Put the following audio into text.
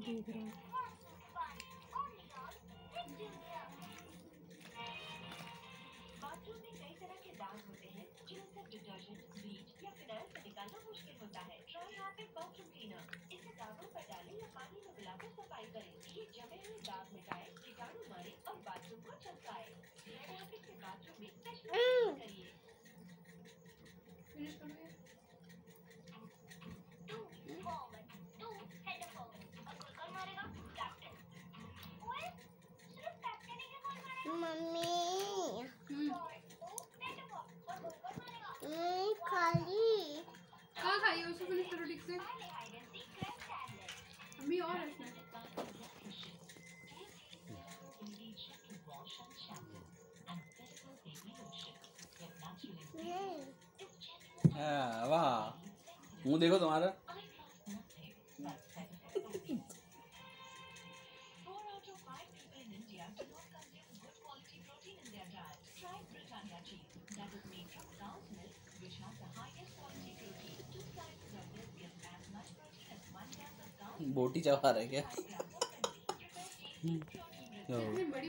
देख रहा हूँ। बाथरूम में कई तरह के दाग होते हैं जिनसे डिटर्जेंट, ब्लीच या फिनाइल से निकालना मुश्किल होता है। Try Harpic bathroom cleaner. इसे दागों पर डालें या पानी में मिलाकर सफ़ाई करें ये जमे हुए दाग मिटाए कीटाणु मारे और बाथरूम को चमकाए हार्पिक से बाथरूम में स्पेशल करिए मम्मी। हम्म, खाली। कहाँ खाई है उसको फिनिश करो ठीक से? अभी और है नहीं हाँ, वाह। मुँह देखो तुम्हारा। बोटी चबा रहे क्या?